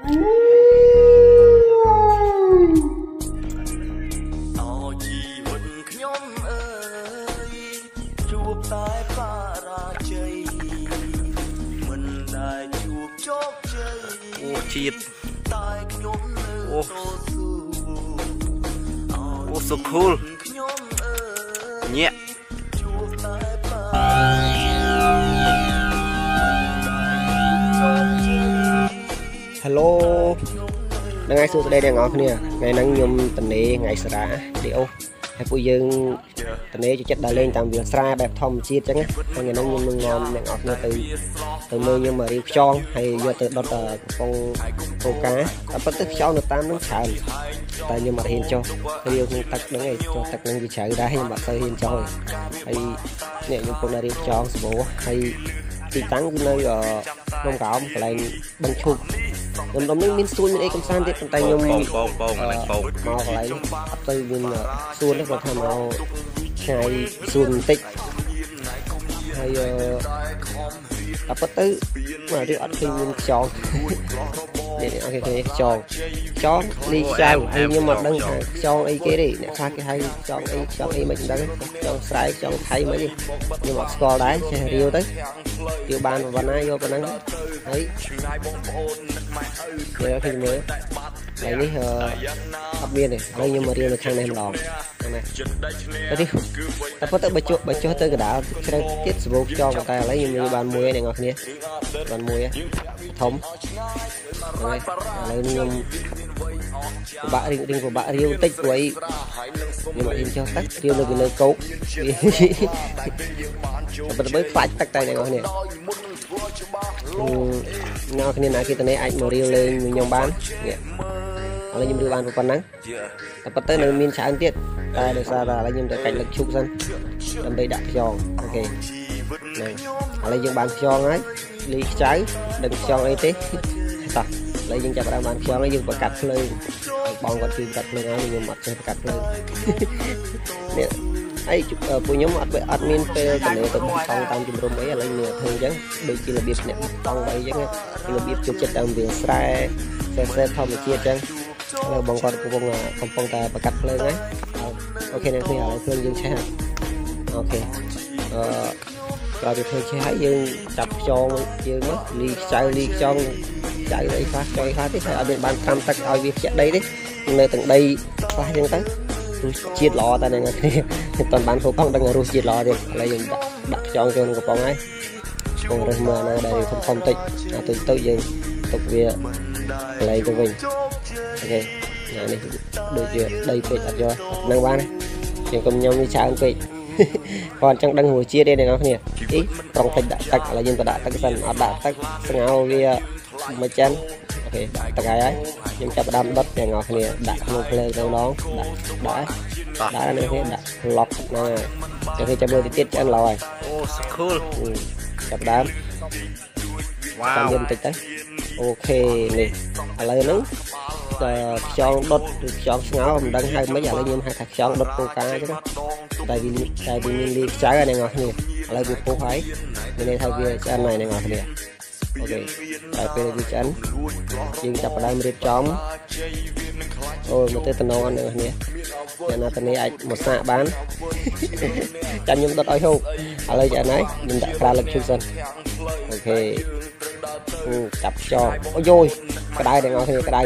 អូជីវិតខ្ញុំអើយជួបតែបរាជ័យមិនដែលជួបជោគជ័យអូជាតិតែខ្ញុំនៅអូតស៊ូអូ so cool ខ្ញុំអើយញាក់ Hello ថ្ងៃសួស្តីអ្នកនរគ្នាថ្ងៃហ្នឹងខ្ញុំតនេថ្ងៃសារាឌីអូហើយពួកយើងតនេចូលចិត្តដើរលេងតាមវាលស្រែបែបធម្មជាតិអញ្ចឹងណាថ្ងៃហ្នឹងខ្ញុំនឹងនាំអ្នកនរគ្នាទៅទៅមើលខ្ញុំមករៀបខ្យងហើយយកទៅដុតកំប៉ុងកូកាតែប៉ុន្តែខ្យងនៅតាមហ្នឹងច្រើនតែខ្ញុំអត់ហ៊ានចុះរៀបក្នុងទឹកហ្នឹងឯងចុះទឹកហ្នឹងវាជ្រៅដែរខ្ញុំអត់សូវហ៊ានចុះទេហើយនេះខ្ញុំពុំតែរៀបខ្យងសម្បូរហើយទីតាំងគឺនៅក្នុងក្រោមកន្លែងបឹងឈប់ ខ្ញុំដុំនេះមានសួនមានអីកំសាន្តទៀតប៉ុន្តែខ្ញុំបងបងបងអាហ្នឹងបងមកកន្លែងអត់ទៅមានសួនទេគាត់ថាមកឆ្ងាយសួនបន្តិចហើយអឺ តែប៉ុន្តែមករៀបអត់ឃើញមានខ្យងនេះអត់ឃើញខ្យងខ្យងលីចៅហើយខ្ញុំមកដឹងថាខ្យងអីគេទេអ្នកខ្លះគេហៅខ្យងអីខ្យងអីមិនដឹងខ្យងស្រែខ្យងថៃមិនទេខ្ញុំអត់ស្គាល់ដែរចេះរាវទៅរាវបានប៉ុណ្ណាយកប៉ុណ្ណឹងហើយយកឃើញមើល ហើយនេះអឺអត់មានទេឥឡូវខ្ញុំមករៀននៅខាងនេះម្ដងហ្នឹងណាតែនេះតែប៉ុន្តែបើចុះបើចុះទៅកដាលជ្រៅទៀតសបោកខ្យងតែឥឡូវខ្ញុំរៀនបានមួយហើយអ្នកនរគ្នាបានមួយហើយធំហ្នឹងហើយឥឡូវនេះខ្ញុំពិបាក់រៀងរៀងពិបាក់រាវបន្តិចព្រោះអីខ្ញុំអត់ហ៊ានចុះទឹករាវនៅពីលើកោកតែប៉ុន្តែបើខ្លាចទឹកតែអ្នកនរគ្នាអ្នកគ្នាណាគេតនេះអាចមករៀលលេងខ្ញុំបាននេះ ឥឡូវខ្ញុំរៀលបានប៉ុណ្ណឹងតែប៉ុន្តែនៅមានច្រើនទៀតតែដោយសារតែឥឡូវខ្ញុំទៅកាច់លឹកឈូកសិនដើម្បីដាក់ខ្យងអូខេហ្នឹងឥឡូវយើងបានខ្យងហើយលីខ្ចៅដឹងខ្យងអីទេតោះឥឡូវយើងចាប់ផ្ដើមបានខ្យងហើយយើងបង្កាត់ភ្លើងឲ្យបងគាត់ជួយបង្កាត់ភ្លើងហើយខ្ញុំអត់ចេះបង្កាត់ភ្លើងនេះហើយពួកខ្ញុំអត់អត់មានពេលទៅទៅបោះតង់តាមជំរំអីឥឡូវមានធ្វើអញ្ចឹងដូចជារបៀបអ្នកបោះតង់អីអញ្ចឹងរបៀបជាប់ចិត្តតាមវាស្រែស្រែស្រែធម្មជាតិអញ្ចឹង ហើយបងគាត់កំពុងកំពុងតែបង្កាត់ភ្លើងហើយ OK អ្នកគ្នាឥឡូវភ្លើងយើងឆេះ OKអឺក្រោយពីភ្លើងឆេះហើយយើងចាប់ខ្យងយើងមកលីខ្ចៅលីខ្យងចៅអីខ្លះខ្យងខ្លះទេហើយអត់មានបានត្រាំទឹកឲ្យវាខ្ជាក់ដីទេនៅទាំងដីខ្លះអញ្ចឹងទៅរសជាតិល្អតែអ្នកគ្នាមិនតាន់បានគ្រប់ផងដឹងរសជាតិល្អទៀតឥឡូវយើងដាក់ដាក់ខ្យងចូលក្នុងកំប៉ុងហើយកំពុងរើសមើលណាដែលធំធំតិចអាទៅទៅយើងទុកវាកន្លែងទៅវិញអូខេណានេះដូចជាដីពេកអត់យកនឹងបានជាងកុំញ៉ាំវាច្រើនពេកគាត់អញ្ចឹងដឹងរសជាតិទេអ្នកនរគ្នាអីត្រង់តិចដាក់ទឹកឥឡូវយើងទៅដាក់ទឹកសិនអត់ដាក់ទឹកស្ងោវា មិនចិនអូខេដាក់ទឹកហើយខ្ញុំចាប់ផ្ដើមដុតទាំងអស់គ្នាដាក់ក្នុងភ្លើងទៅម្ដងដាក់ដាក់ដាក់នេះគេដាក់ឡប់ហ្នឹងហើយគេចាំមើលតិចទៀតឆ្អិនល្អហើយអូ so cool ចាប់ដើមវ៉ាតាមវយើងបន្តិចទៅ អូខេនេះឥឡូវហ្នឹងតែខ្យងដុតឬខ្យងស្ងោរមិនដឹងហៅមិនឥឡូវខ្ញុំហៅថាខ្យងដុតពូកាអញ្ចឹងតែវាតែវាមានលីខ្ចៅហើយអ្នកនរគ្នាឥឡូវវាពុះហើយមានន័យថាវាឆ្អិនហើយអ្នកនរគ្នាអូខេតែពេលវាឆ្អិនយើងចាប់ផ្ដើមរៀបចំអូមកទៅតំណងអត់អ្នកនរគ្នាអ្នកណាទៅនេះអាចមកសាកបានចាំខ្ញុំដុតឲ្យហូបឥឡូវឆ្អិនហើយខ្ញុំដាក់ក្រាលឹកឈឹកសិនអូខេអូ ចាប់ខ្យងអូយយក្តៅទាំងអស់គ្នាក្តៅ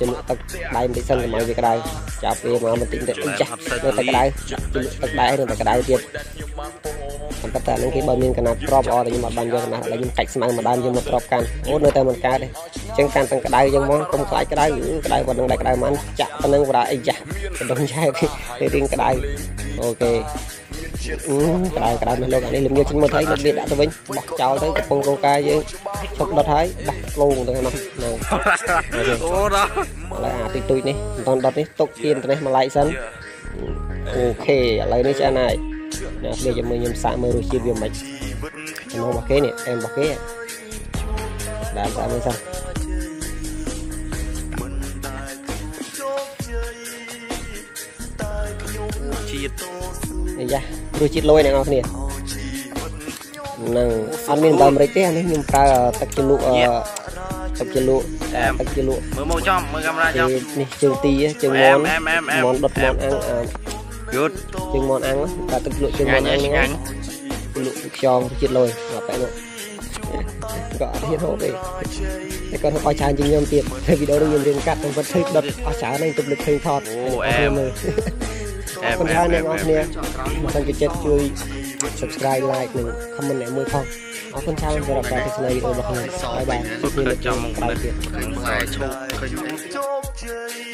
ជំនួសទឹកដៃបន្តិចសិនកុំឲ្យវាក្តៅចាប់វាមកបន្តិចបន្តិចអីចាស់នៅតែក្តៅជំនួសទឹកដៃនៅតែក្តៅទៀតប៉ុន្តែហ្នឹងគេបើមានកណាត់ក្របល្អតែខ្ញុំអត់បានយកកណាត់ឥឡូវខ្ញុំកាច់ស្មៅម្ដងយកមកក្របកាន់អូនៅតែមិនកើតទេអញ្ចឹងកាន់ទាំងក្តៅអញ្ចឹងមកកុំខ្លាចក្តៅក្តៅប៉ុណ្្នឹងដែរក្តៅមិនចាក់ប៉ុណ្្នឹងប្រាអីចាស់កណ្ដុំឆែគេរៀងក្តៅអូខេអឺក្តៅក្តៅមកលោកអានេះលំញៀចេញមកទៅលោកវាដាក់ទៅវិញបោះចោលទៅកំពុងកោកាយើង ឈប់ដុតហើយបោះលងទៅនោះនៅអូដល់ឥឡូវអាទុយទុយនេះមិនតន់ដុតនេះទុកទៀនទៅនេះមួយឡែកសិនអូខេឥឡូវនេះឆ្អិនហើយអ្នកគ្នាជាមួយខ្ញុំសាកមើលរសជាតិវាមិនចំណងរបស់គេនេះអែមរបស់គេដាក់សាកមើលសិនជាតិអាយ៉ារសជាតិលយអ្នកនរគ្នា នឹងអត់មានដើមរិចទេអានេះខ្ញុំប្រើទឹកជ្រលក់អឺទឹកជាលក់តែទឹកជាលក់មើលមកចំមើលកាមេរ៉ាគេចំនេះជើងទីជើងមអែនមអែមអែមអែមមនដុតមអែនមអាំងអាយត់ជើងមនអាំងតែទឹកលក់ជើងឆ្មងានញ់អាំងហើយហ្នឹងឆ្ងាញ់លក់ខ្យងជាតិលុយមកបែបនោះក៏អត់ហ៊ានហូបទេតែគាត់ឲ្យច្រើនជាងខ្ញុំទៀតតែវីដេអូនេះខ្ញុំរៀនកាត់តែគាត់ធ្វើដុតអស់ច្រើនហ្នឹងទុកលើឃើញថតអូអែមអែមប៉ុន្អែតែមអែអ្នកមនរគ្នាបើសិនជាចិត្តជួយ subscribe like និង comment អ្នកមួយផងអរគុណច្រើនសម្រាប់ការទស្សនាវីដេអូរបស់ខ្ញុំបាយបាយឃើញចំមកបាយនេះទៀតឃើញខ្សែឈូកឃើញជោគជ័យ